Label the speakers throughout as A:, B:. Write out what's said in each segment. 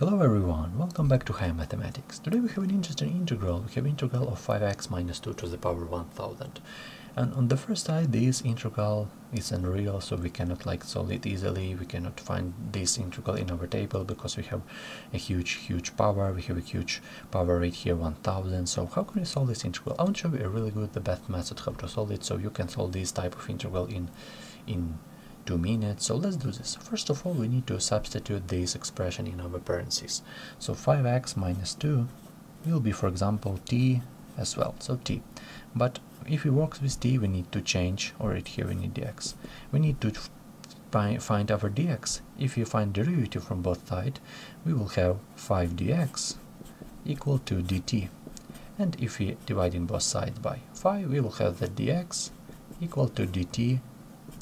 A: Hello everyone, welcome back to Higher Mathematics. Today we have an interesting integral. We have integral of 5x minus 2 to the power 1000. And on the first side, this integral is unreal, so we cannot like solve it easily. We cannot find this integral in our table because we have a huge, huge power. We have a huge power right here, 1000. So how can we solve this integral? I want to show you a really good, the best method how to solve it, so you can solve this type of integral in in two minutes. So let's do this. First of all, we need to substitute this expression in our parentheses. So 5x minus 2 will be, for example, t as well, so t. But if we work with t, we need to change, or right here we need dx. We need to find our dx. If you find derivative from both sides, we will have 5 dx equal to dt. And if we divide in both sides by 5, we will have the dx equal to dt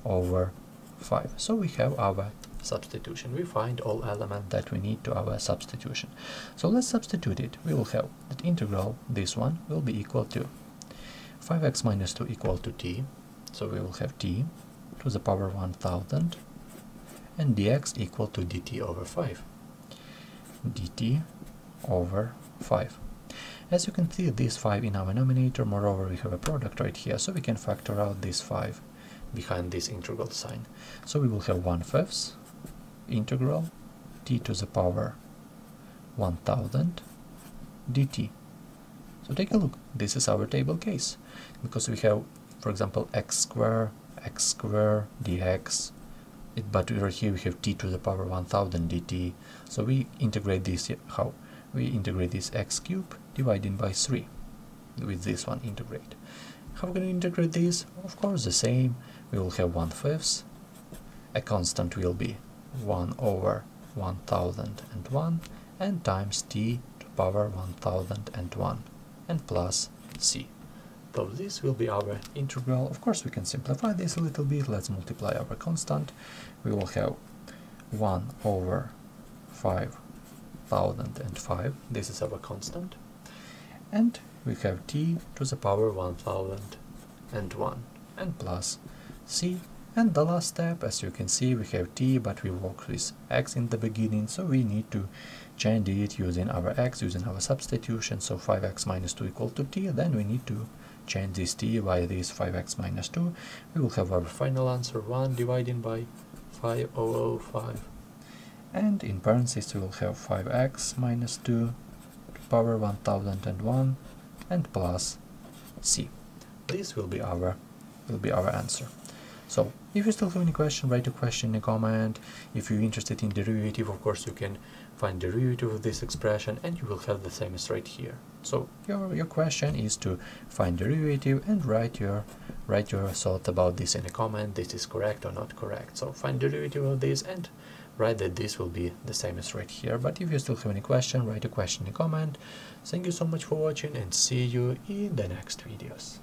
A: over 5. So we have our substitution. We find all elements that we need to our substitution. So let's substitute it. We will have that integral, this one, will be equal to 5x minus 2 equal to t. So we will have t to the power 1000 and dx equal to dt over 5. dt over 5. As you can see, this 5 in our denominator, moreover we have a product right here, so we can factor out this 5 behind this integral sign. So we will have 1 fifth integral t to the power 1000 dt. So take a look, this is our table case, because we have, for example, x square, x square, dx, it, but over here we have t to the power 1000 dt, so we integrate this, how? We integrate this x cube divided by 3 with this one integrate. How can we integrate this? Of course the same, we will have 1 fifth, a constant will be 1 over 1001 and times t to power 1001 and plus c. So this will be our integral. Of course we can simplify this a little bit. Let's multiply our constant. We will have 1 over 5005. This is our constant. And we have t to the power 1001 and plus c and the last step as you can see we have t but we work with x in the beginning so we need to change it using our x using our substitution. So 5x minus 2 equal to t then we need to change this t by this 5x minus 2 we will have our final answer 1 dividing by 5005 and in parentheses we will have 5x minus 2 to power 1001 and plus c. This will be our will be our answer so if you still have any question, write a question in a comment. If you're interested in derivative, of course, you can find derivative of this expression and you will have the same as right here. So your, your question is to find derivative and write your write your thought about this in a comment. This is correct or not correct. So find derivative of this and write that this will be the same as right here. But if you still have any question, write a question in a comment. Thank you so much for watching and see you in the next videos.